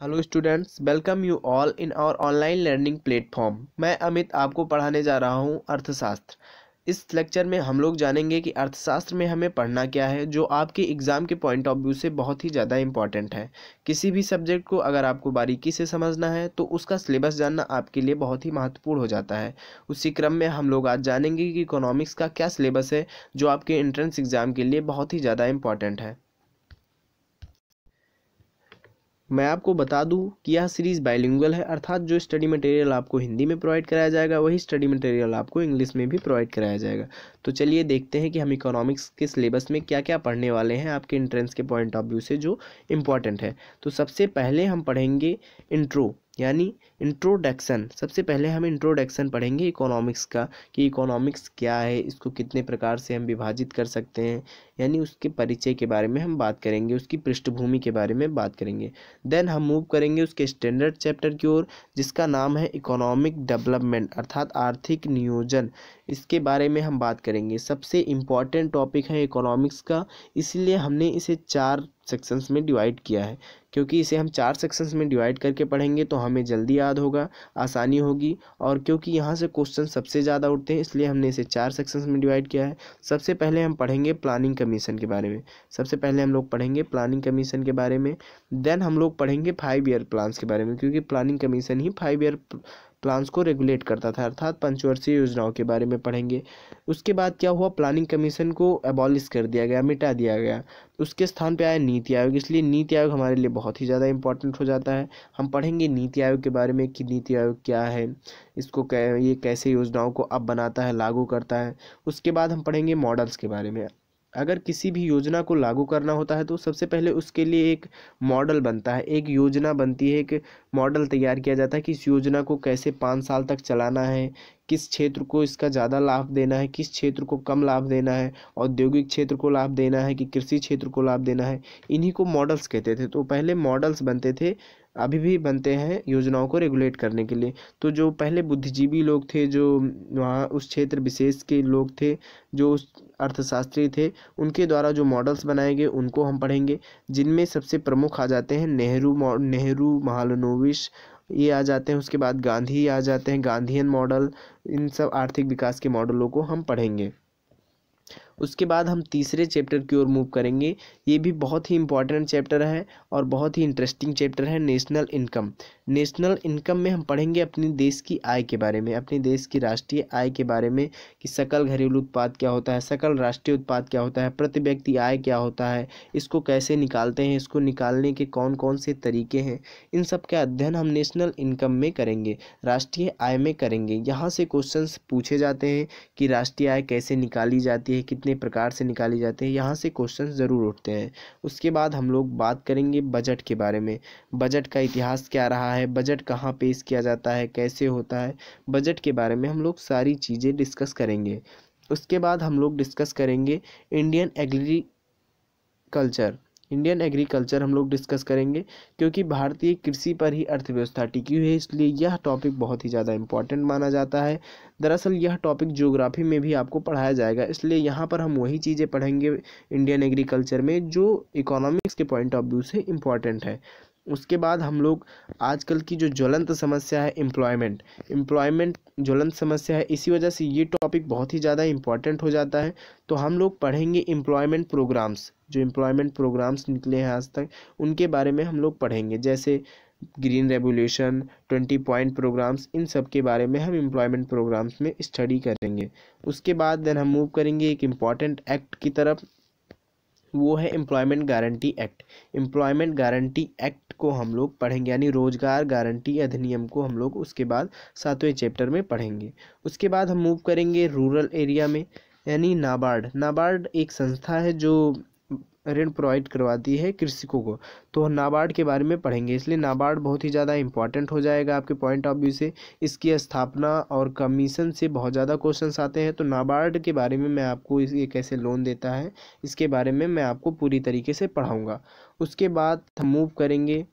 Hello students welcome you all in our online learning platform मैं अमित आपको पढ़ाने जा रहा हूँ अर्थशास्त्र। इस लेक्चर में हम लोग जानेंगे कि अर्थशास्त्र में हमें पढ़ना क्या है, जो आपके एग्ज़ाम के पॉइंट ऑफ़ व्यू से बहुत ही ज़्यादा इंपॉर्टेंट है। किसी भी सब्जेक्ट को अगर आपको बारीकी से समझना है तो उसका सिलेबस जानना आपके लिए बहुत ही महत्वपूर्ण हो जाता है। उसी क्रम में हम लोग आज जानेंगे कि इकोनॉमिक्स का क्या सिलेबस है, जो आपके एंट्रेंस एग्ज़ाम के लिए बहुत ही ज़्यादा इंपॉर्टेंट है। मैं आपको बता दूँ कि यह सीरीज़ बाइलिंगुअल है, अर्थात जो स्टडी मटेरियल आपको हिंदी में प्रोवाइड कराया जाएगा, वही स्टडी मटेरियल आपको इंग्लिश में भी प्रोवाइड कराया जाएगा। तो चलिए देखते हैं कि हम इकोनॉमिक्स के सिलेबस में क्या क्या पढ़ने वाले हैं आपके इंट्रेंस के पॉइंट ऑफ़ व्यू से, जो इंपॉर्टेंट है। तो सबसे पहले हम पढ़ेंगे इंट्रो यानी इंट्रोडक्शन सबसे पहले हम इंट्रोडक्शन पढ़ेंगे इकोनॉमिक्स का, कि इकोनॉमिक्स क्या है, इसको कितने प्रकार से हम विभाजित कर सकते हैं, यानी उसके परिचय के बारे में हम बात करेंगे, उसकी पृष्ठभूमि के बारे में बात करेंगे। देन हम मूव करेंगे उसके स्टैंडर्ड चैप्टर की ओर, जिसका नाम है इकोनॉमिक डेवलपमेंट अर्थात आर्थिक नियोजन। इसके बारे में हम बात करेंगे। सबसे इंपॉर्टेंट टॉपिक है इकोनॉमिक्स का, इसलिए हमने इसे चार सेक्शंस में डिवाइड किया है। क्योंकि इसे हम चार सेक्शंस में डिवाइड करके पढ़ेंगे तो हमें जल्दी याद होगा, आसानी होगी। और क्योंकि यहाँ से क्वेश्चन सबसे ज़्यादा उठते हैं, इसलिए हमने इसे चार सेक्शंस में डिवाइड किया है। सबसे पहले हम पढ़ेंगे प्लानिंग कमीशन के बारे में। सबसे पहले हम लोग पढ़ेंगे प्लानिंग कमीशन के बारे में। देन हम लोग पढ़ेंगे फाइव ईयर प्लान्स के बारे में, क्योंकि प्लानिंग कमीशन ही फाइव ईयर प्लान्स को रेगुलेट करता था, अर्थात पंचवर्षीय योजनाओं के बारे में पढ़ेंगे। उसके बाद क्या हुआ? प्लानिंग कमीशन को एबॉलिश कर दिया गया, मिटा दिया गया। उसके स्थान पे आया नीति आयोग, इसलिए नीति आयोग हमारे लिए बहुत ही ज़्यादा इंपॉर्टेंट हो जाता है। हम पढ़ेंगे नीति आयोग के बारे में कि नीति आयोग क्या है, इसको कै, ये कैसे योजनाओं को अब बनाता है, लागू करता है। उसके बाद हम पढ़ेंगे मॉडल्स के बारे में। अगर किसी भी योजना को लागू करना होता है तो सबसे पहले उसके लिए एक मॉडल बनता है। एक योजना बनती है, एक मॉडल तैयार किया जाता है कि इस योजना को कैसे पाँच साल तक चलाना है, किस क्षेत्र को इसका ज़्यादा लाभ देना है, किस क्षेत्र को कम लाभ देना है, औद्योगिक क्षेत्र को लाभ देना है कि कृषि क्षेत्र को लाभ देना है। इन्हीं को मॉडल्स कहते थे। तो पहले मॉडल्स बनते थे अभी भी बनते हैं योजनाओं को रेगुलेट करने के लिए। तो जो पहले बुद्धिजीवी लोग थे, जो वहाँ उस क्षेत्र विशेष के लोग थे, जो उस अर्थशास्त्री थे, उनके द्वारा जो मॉडल्स बनाए गए, उनको हम पढ़ेंगे। जिनमें सबसे प्रमुख आ जाते हैं नेहरू नेहरू, महालनोविश, ये आ जाते हैं। उसके बाद गांधी आ जाते हैं, गांधीयन मॉडल इन सब आर्थिक विकास के मॉडलों को हम पढ़ेंगे। उसके बाद हम तीसरे चैप्टर की ओर मूव करेंगे। ये भी बहुत ही इंपॉर्टेंट चैप्टर है और बहुत ही इंटरेस्टिंग चैप्टर है नेशनल इनकम नेशनल इनकम में हम पढ़ेंगे अपने देश की आय के बारे में, अपने देश की राष्ट्रीय आय के बारे में कि सकल घरेलू उत्पाद क्या होता है, सकल राष्ट्रीय उत्पाद क्या होता है, प्रति व्यक्ति आय क्या होता है, इसको कैसे निकालते हैं, इसको निकालने के कौन कौन से तरीके हैं, इन सब का अध्ययन हम नेशनल इनकम में करेंगे, राष्ट्रीय आय में करेंगे। यहाँ से क्वेश्चन पूछे जाते हैं कि राष्ट्रीय आय कैसे निकाली जाती है, कितने प्रकार से निकाली जाते हैं, यहाँ से क्वेश्चन ज़रूर उठते हैं। उसके बाद हम लोग बात करेंगे बजट के बारे में। बजट का इतिहास क्या रहा है? बजट कहाँ पेश किया जाता है? कैसे होता है? बजट के बारे में हम लोग सारी चीज़ें डिस्कस करेंगे। उसके बाद हम लोग डिस्कस करेंगे इंडियन एग्रीकल्चर इंडियन एग्रीकल्चर हम लोग डिस्कस करेंगे, क्योंकि भारतीय कृषि पर ही अर्थव्यवस्था टिकी हुई है, इसलिए यह टॉपिक बहुत ही ज़्यादा इंपॉर्टेंट माना जाता है। दरअसल यह टॉपिक ज्योग्राफी में भी आपको पढ़ाया जाएगा, इसलिए यहाँ पर हम वही चीज़ें पढ़ेंगे इंडियन एग्रीकल्चर में, जो इकोनॉमिक्स के पॉइंट ऑफ़ व्यू से इंपॉर्टेंट है। उसके बाद हम लोग आजकल की जो ज्वलंत समस्या है एम्प्लॉयमेंट एम्प्लॉयमेंट ज्वलंत समस्या है, इसी वजह से ये टॉपिक बहुत ही ज़्यादा इंपॉर्टेंट हो जाता है। तो हम लोग पढ़ेंगे एम्प्लॉयमेंट प्रोग्राम्स जो एम्प्लॉयमेंट प्रोग्राम्स निकले हैं आज तक, उनके बारे में हम लोग पढ़ेंगे। जैसे green revolution twenty point programmes इन सब के बारे में हम एम्प्लॉयमेंट प्रोग्राम्स में स्टडी करेंगे। उसके बाद देन हम मूव करेंगे एक इंपॉर्टेंट एक्ट की तरफ़। वो है employment guarantee act employment guarantee act को हम लोग पढ़ेंगे, यानी रोज़गार गारंटी अधिनियम को हम लोग उसके बाद सातवें चैप्टर में पढ़ेंगे। उसके बाद हम मूव करेंगे रूरल एरिया में, यानी नाबार्ड। नाबार्ड एक संस्था है जो ऋण प्रोवाइड करवाती है कृषकों को। तो नाबार्ड के बारे में पढ़ेंगे, इसलिए नाबार्ड बहुत ही ज़्यादा इंपॉर्टेंट हो जाएगा आपके पॉइंट ऑफ़ व्यू से। इसकी स्थापना और कमीशन से बहुत ज़्यादा क्वेश्चन आते हैं। तो नाबार्ड के बारे में मैं आपको ये कैसे लोन देता है, इसके बारे में मैं आपको पूरी तरीके से पढ़ाऊँगा। उसके बाद हम मूव करेंगे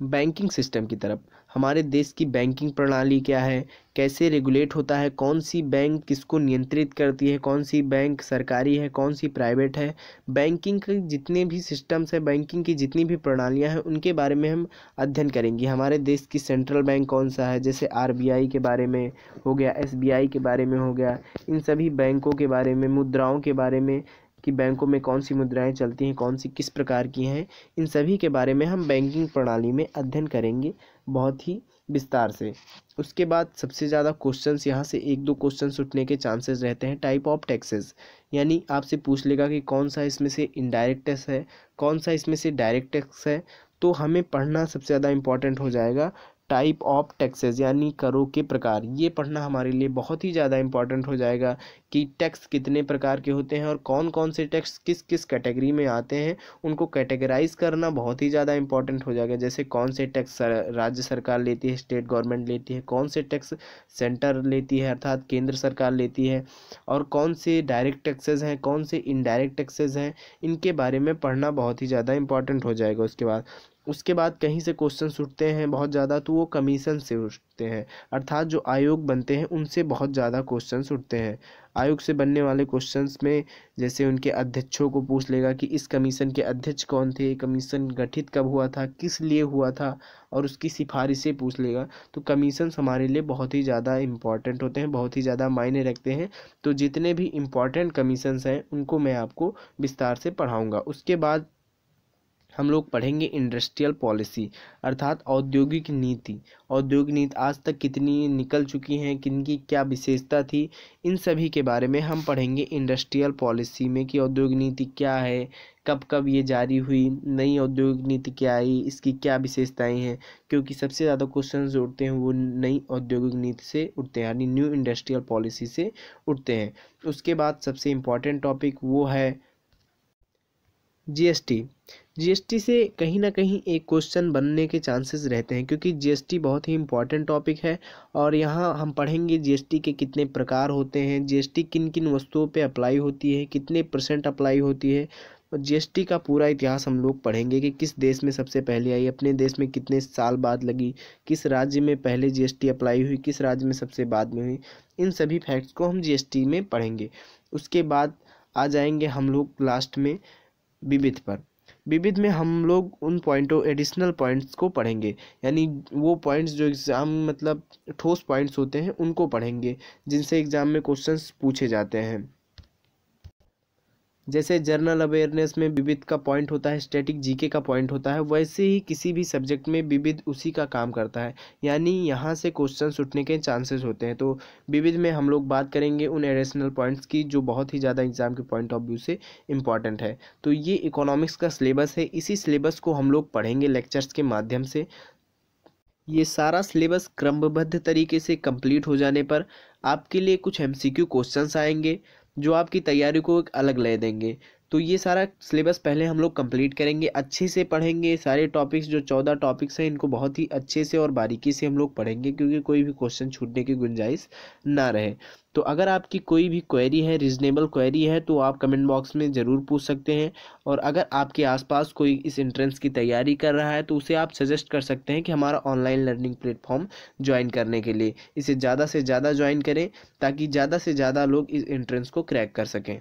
बैंकिंग सिस्टम की तरफ़। हमारे देश की बैंकिंग प्रणाली क्या है? कैसे रेगुलेट होता है? कौन सी बैंक किसको नियंत्रित करती है? कौन सी बैंक सरकारी है? कौन सी प्राइवेट है? बैंकिंग के जितने भी सिस्टम्स हैं बैंकिंग की जितनी भी प्रणालियाँ हैं, उनके बारे में हम अध्ययन करेंगे। हमारे देश की सेंट्रल बैंक कौन सा है? जैसे आरबीआई के बारे में हो गया एसबीआई के बारे में हो गया, इन सभी बैंकों के बारे में, मुद्राओं के बारे में कि बैंकों में कौन सी मुद्राएँ चलती हैं, कौन सी किस प्रकार की हैं, इन सभी के बारे में हम बैंकिंग प्रणाली में अध्ययन करेंगे बहुत ही विस्तार से। उसके बाद सबसे ज़्यादा क्वेश्चंस यहाँ से एक दो क्वेश्चंस उठने के चांसेस रहते हैं। टाइप ऑफ़ टैक्सेस यानी आपसे पूछ लेगा कि कौन सा इसमें से इनडायरेक्ट टैक्स है, कौन सा इसमें से डायरेक्ट टैक्स है तो हमें पढ़ना सबसे ज़्यादा इंपॉर्टेंट हो जाएगा। टाइप ऑफ़ टैक्सेस यानी करों के प्रकार। ये पढ़ना हमारे लिए बहुत ही ज़्यादा इंपॉर्टेंट हो जाएगा कि टैक्स कितने प्रकार के होते हैं और कौन कौन से टैक्स किस किस कैटेगरी में आते हैं। उनको कैटेगराइज करना बहुत ही ज़्यादा इंपॉर्टेंट हो जाएगा। जैसे कौन से टैक्स राज्य सरकार लेती है स्टेट गवर्नमेंट लेती है, कौन से टैक्स सेंटर लेती है, अर्थात केंद्र सरकार लेती है, और कौन से डायरेक्ट टैक्सेज हैं, कौन से इनडायरेक्ट टैक्सेज हैं, इनके बारे में पढ़ना बहुत ही ज़्यादा इंपॉर्टेंट हो जाएगा उसके बाद। उसके बाद कहीं से क्वेश्चन उठते हैं बहुत ज़्यादा तो वो कमीशन से उठते हैं। अर्थात जो आयोग बनते हैं, उनसे बहुत ज़्यादा क्वेश्चन उठते हैं। आयोग से बनने वाले क्वेश्चंस में जैसे उनके अध्यक्षों को पूछ लेगा कि इस कमीशन के अध्यक्ष कौन थे कमीशन गठित कब हुआ था, किस लिए हुआ था, और उसकी सिफारिशें पूछ लेगा। तो कमीशन हमारे लिए बहुत ही ज़्यादा इंपॉर्टेंट होते हैं, बहुत ही ज़्यादा मायने रखते हैं। तो जितने भी इंपॉर्टेंट कमीशंस हैं, उनको मैं आपको विस्तार से पढ़ाऊँगा। उसके बाद हम लोग पढ़ेंगे इंडस्ट्रियल पॉलिसी अर्थात औद्योगिक नीति। औद्योगिक नीति आज तक कितनी निकल चुकी हैं किन की क्या विशेषता थी, इन सभी के बारे में हम पढ़ेंगे इंडस्ट्रियल पॉलिसी में कि औद्योगिक नीति क्या है, कब कब ये जारी हुई, नई औद्योगिक नीति क्या आई, इसकी क्या विशेषताएँ हैं, क्योंकि सबसे ज़्यादा क्वेश्चन जो उठते हैं वो नई औद्योगिक नीति से उठते हैं, यानी न्यू इंडस्ट्रियल पॉलिसी से उठते हैं। उसके बाद सबसे इंपॉर्टेंट टॉपिक वो है जीएसटी जीएसटी से कहीं ना कहीं एक क्वेश्चन बनने के चांसेस रहते हैं, क्योंकि जीएसटी बहुत ही इंपॉर्टेंट टॉपिक है और यहाँ हम पढ़ेंगे जीएसटी के कितने प्रकार होते हैं जीएसटी किन किन वस्तुओं पे अप्लाई होती है, कितने परसेंट अप्लाई होती है। और जीएसटी का पूरा इतिहास हम लोग पढ़ेंगे कि किस देश में सबसे पहले आई, अपने देश में कितने साल बाद लगी, किस राज्य में पहले जीएसटी अप्लाई हुई, किस राज्य में सबसे बाद में हुई, इन सभी फैक्ट्स को हम जीएसटी में पढ़ेंगे। उसके बाद आ जाएँगे हम लोग लास्ट में विविध पर। विविध में हम लोग उन पॉइंटों एडिशनल पॉइंट्स को पढ़ेंगे। यानी वो पॉइंट्स जो एग्ज़ाम मतलब ठोस पॉइंट्स होते हैं, उनको पढ़ेंगे, जिनसे एग्ज़ाम में क्वेश्चंस पूछे जाते हैं। जैसे जर्नल अवेयरनेस में विविध का पॉइंट होता है, स्टैटिक जीके का पॉइंट होता है, वैसे ही किसी भी सब्जेक्ट में विविध उसी का काम करता है। यानी यहाँ से क्वेश्चन उठने के चांसेस होते हैं। तो विविध में हम लोग बात करेंगे उन एडिशनल पॉइंट्स की जो बहुत ही ज़्यादा एग्ज़ाम के पॉइंट ऑफ़ व्यू से इंपॉर्टेंट है। तो ये इकोनॉमिक्स का सिलेबस है। इसी सिलेबस को हम लोग पढ़ेंगे लेक्चर्स के माध्यम से। ये सारा सिलेबस क्रमबद्ध तरीके से कंप्लीट हो जाने पर आपके लिए कुछ एमसीक्यू क्वेश्चंस आएँगे। जो आपकी तैयारी को एक अलग ले देंगे। तो ये सारा सिलेबस पहले हम लोग कंप्लीट करेंगे, अच्छे से पढ़ेंगे, सारे टॉपिक्स जो चौदह टॉपिक्स हैं, इनको बहुत ही अच्छे से और बारीकी से हम लोग पढ़ेंगे, क्योंकि कोई भी क्वेश्चन छूटने की गुंजाइश ना रहे। तो अगर आपकी कोई भी क्वेरी है रीजनेबल क्वेरी है तो आप कमेंट बॉक्स में ज़रूर पूछ सकते हैं, और अगर आपके आसपास कोई इस एंट्रेंस की तैयारी कर रहा है तो उसे आप सजेस्ट कर सकते हैं कि हमारा ऑनलाइन लर्निंग प्लेटफॉर्म ज्वाइन करने के लिए। इसे ज़्यादा से ज़्यादा ज्वाइन करें, ताकि ज़्यादा से ज़्यादा लोग इस एंट्रेंस को क्रैक कर सकें।